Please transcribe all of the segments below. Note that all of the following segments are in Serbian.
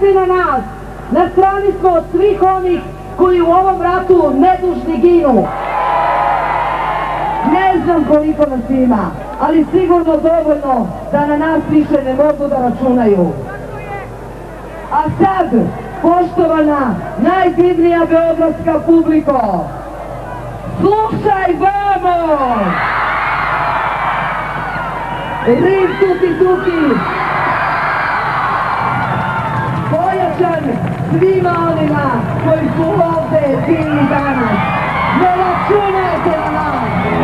misli na nas. Na strani smo od svih onih koji u ovom ratu nedužni ginu. Ne znam koliko nas ima, ali sigurno dovoljno da na nas više ne mogu da računaju. A sad, poštovana, najdivnija beogradska publiko, slušaj vamo! Riv tuti tuti! prima oleva col culo di Militano nell'azione della LAV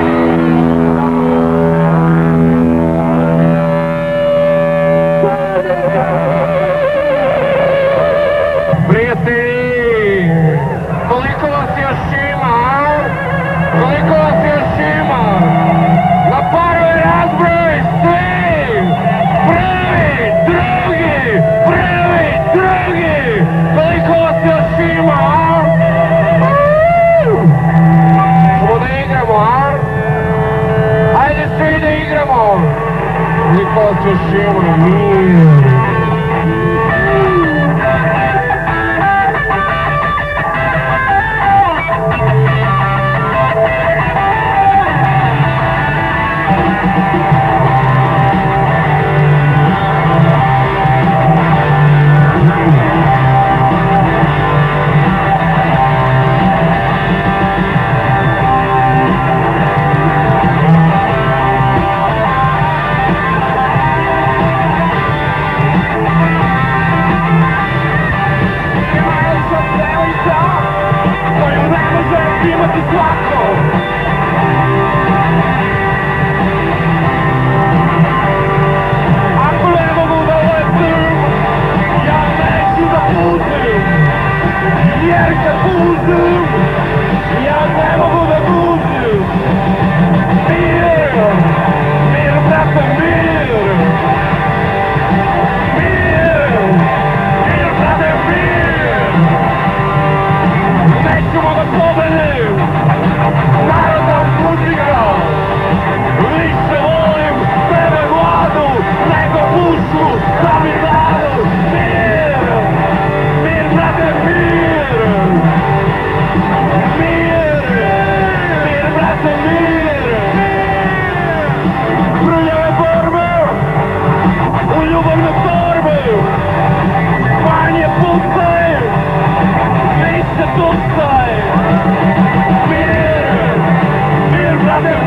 Pobre mío.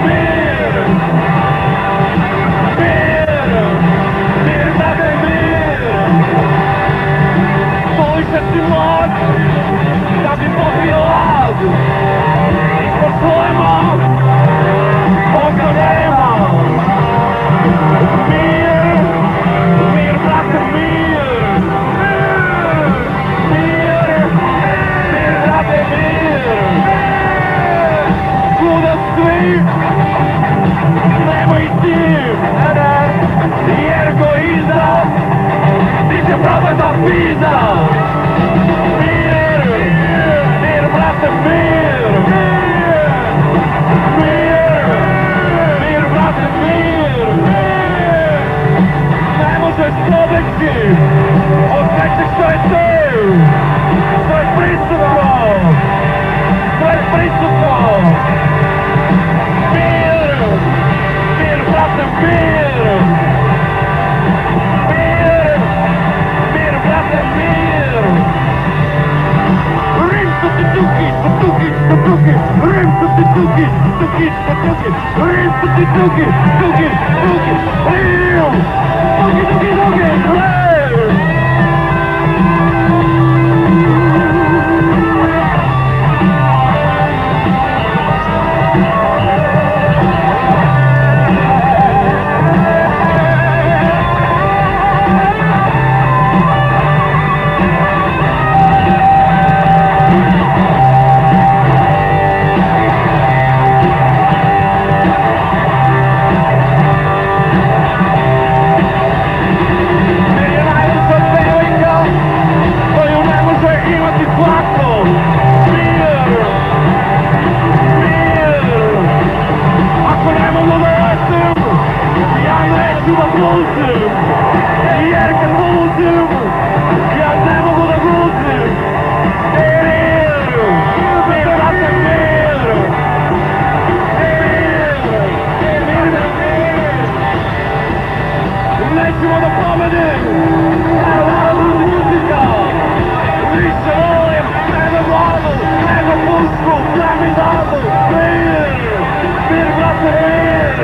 Amen. the Dukin, Dukin, the Dukin, where's the Dukin, Dukin, Dukin, Dukin, Dukin, Dukin, Dukin, Dukin,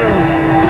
Deus.